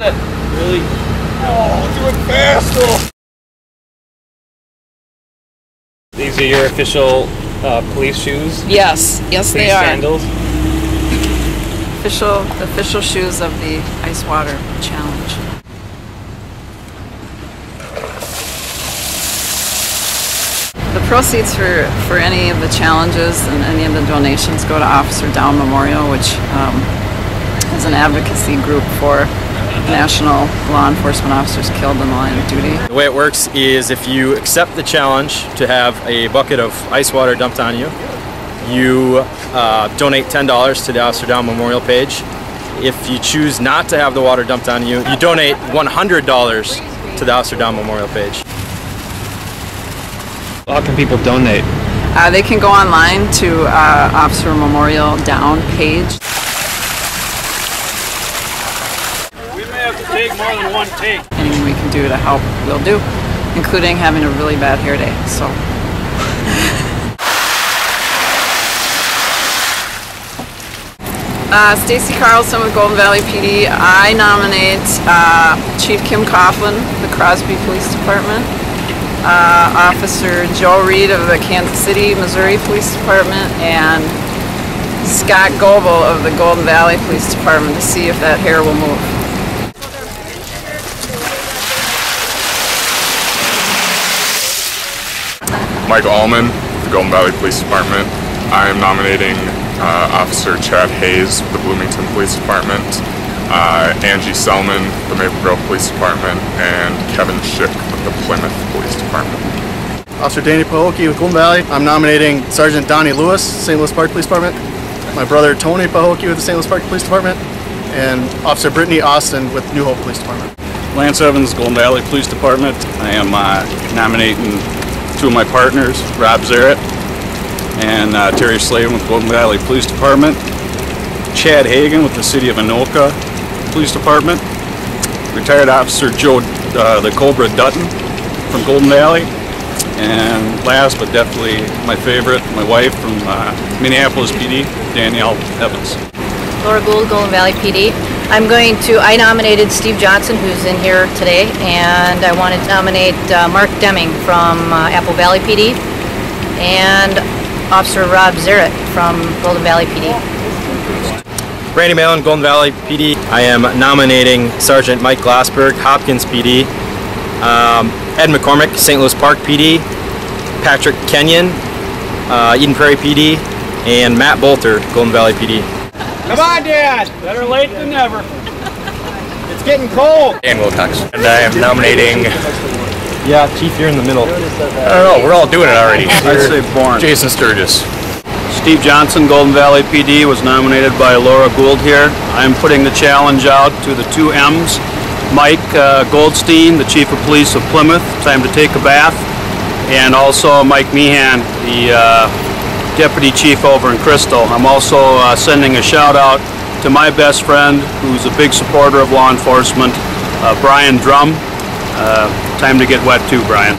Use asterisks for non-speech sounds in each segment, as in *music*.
Really? Oh, do it fast! These are your official uh, police shoes? Yes, yes Police they are. sandals? Official, official shoes of the Ice Water Challenge. The proceeds for, for any of the challenges and any of the donations go to Officer Down Memorial, which um, is an advocacy group for national law enforcement officers killed in the line of duty. The way it works is if you accept the challenge to have a bucket of ice water dumped on you, you uh, donate $10 to the Officer Down Memorial page. If you choose not to have the water dumped on you, you donate $100 to the Officer Down Memorial page. How can people donate? Uh, they can go online to uh, Officer Memorial Down page. We may have to take more than one take. Anything we can do to help, we'll do, including having a really bad hair day. So. *laughs* Uh, Stacy Carlson with Golden Valley PD. I nominate uh, Chief Kim Coughlin, the Crosby Police Department. Uh, Officer Joe Reed of the Kansas City, Missouri Police Department, and Scott Goebel of the Golden Valley Police Department to see if that hair will move. Mike Allman, the Golden Valley Police Department. I am nominating uh, Officer Chad Hayes with the Bloomington Police Department, uh, Angie Selman, the Maple Grove Police Department, and Kevin Schick with the Plymouth Police Department. Officer Danny Pahoki with Golden Valley. I'm nominating Sergeant Donnie Lewis, St. Louis Park Police Department. My brother Tony Pahoki with the St. Louis Park Police Department. And Officer Brittany Austin with New Hope Police Department. Lance Evans, Golden Valley Police Department. I am uh, nominating two of my partners, Rob Zarrett and uh, Terry Slavin with Golden Valley Police Department. Chad Hagan with the City of Anoka Police Department. Retired Officer Joe, uh, the Cobra Dutton from Golden Valley. And last but definitely my favorite, my wife from uh, Minneapolis PD, Danielle Evans. Laura Gould, Golden Valley PD. I'm going to, I nominated Steve Johnson, who's in here today, and I wanted to nominate uh, Mark Deming from uh, Apple Valley PD, and Officer Rob Zarrett from Golden Valley PD. Randy Malin, Golden Valley PD. I am nominating Sergeant Mike Glassberg, Hopkins PD. Um, Ed McCormick, St. Louis Park PD. Patrick Kenyon, uh, Eden Prairie PD. And Matt Bolter, Golden Valley PD. Come on, Dad! Better late than never. It's getting cold. Dan Wilcox. And I am nominating. Yeah, Chief, you're in the middle. I don't know. We're all doing it already. I'd say Bourne. Jason Sturgis. Steve Johnson, Golden Valley PD, was nominated by Laura Gould here. I'm putting the challenge out to the two M's. Mike uh, Goldstein, the Chief of Police of Plymouth, time to take a bath. And also Mike Meehan, the uh, Deputy Chief over in Crystal. I'm also uh, sending a shout out to my best friend, who's a big supporter of law enforcement, uh, Brian Drum. Uh, time to get wet too, Brian.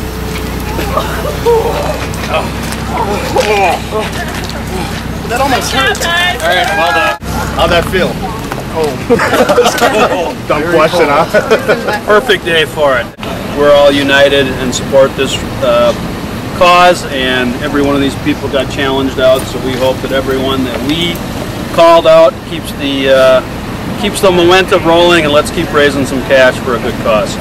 That almost hurt. All right, well done. How'd that feel? Oh. *laughs* Dumb question, huh? *laughs* perfect day for it. We're all united and support this uh, cause, and every one of these people got challenged out. So we hope that everyone that we called out keeps the uh, keeps the momentum rolling, and let's keep raising some cash for a good cause.